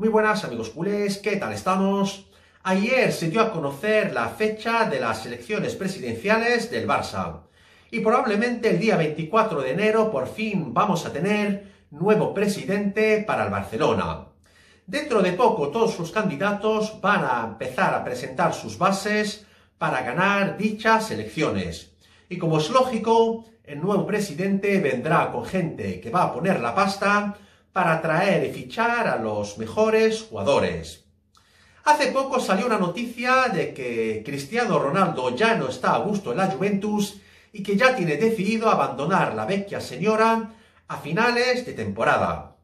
Muy buenas amigos culés, ¿qué tal estamos? Ayer se dio a conocer la fecha de las elecciones presidenciales del Barça. Y probablemente el día 24 de enero por fin vamos a tener nuevo presidente para el Barcelona. Dentro de poco todos los candidatos van a empezar a presentar sus bases para ganar dichas elecciones. Y como es lógico, el nuevo presidente vendrá con gente que va a poner la pasta para traer y fichar a los mejores jugadores. Hace poco salió una noticia de que Cristiano Ronaldo ya no está a gusto en la Juventus y que ya tiene decidido abandonar la vecchia señora a finales de temporada.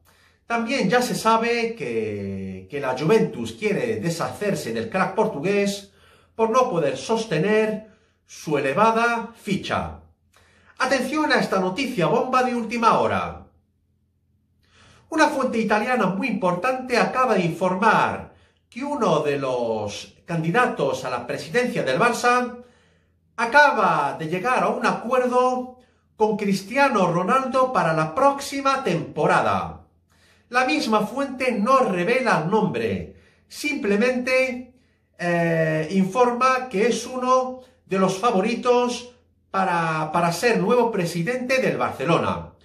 También ya se sabe que, que la Juventus quiere deshacerse del crack portugués por no poder sostener su elevada ficha. Atención a esta noticia bomba de última hora. Una fuente italiana muy importante acaba de informar que uno de los candidatos a la presidencia del Barça acaba de llegar a un acuerdo con Cristiano Ronaldo para la próxima temporada. La misma fuente no revela el nombre, simplemente eh, informa que es uno de los favoritos para, para ser nuevo presidente del Barcelona.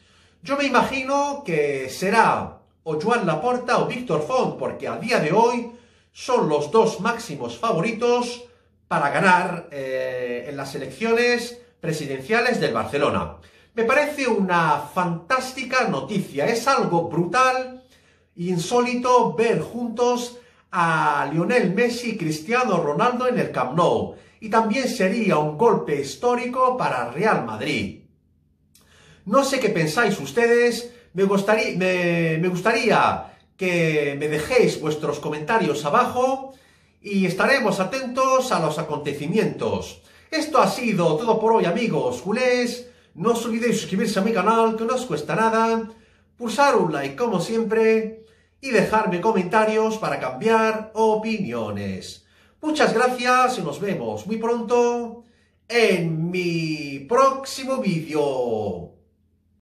Yo me imagino que será o Joan Laporta o Víctor Font, porque a día de hoy son los dos máximos favoritos para ganar eh, en las elecciones presidenciales del Barcelona. Me parece una fantástica noticia, es algo brutal insólito ver juntos a Lionel Messi y Cristiano Ronaldo en el Camp Nou. Y también sería un golpe histórico para Real Madrid. No sé qué pensáis ustedes, me gustaría, que me dejéis vuestros comentarios abajo y estaremos atentos a los acontecimientos. Esto ha sido todo por hoy amigos culés, no os olvidéis suscribirse a mi canal que no os cuesta nada, pulsar un like como siempre y dejarme comentarios para cambiar opiniones. Muchas gracias y nos vemos muy pronto en mi próximo vídeo.